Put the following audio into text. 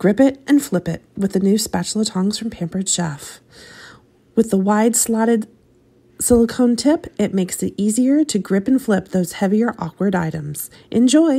Grip it and flip it with the new spatula tongs from Pampered Chef. With the wide slotted silicone tip, it makes it easier to grip and flip those heavier, awkward items. Enjoy!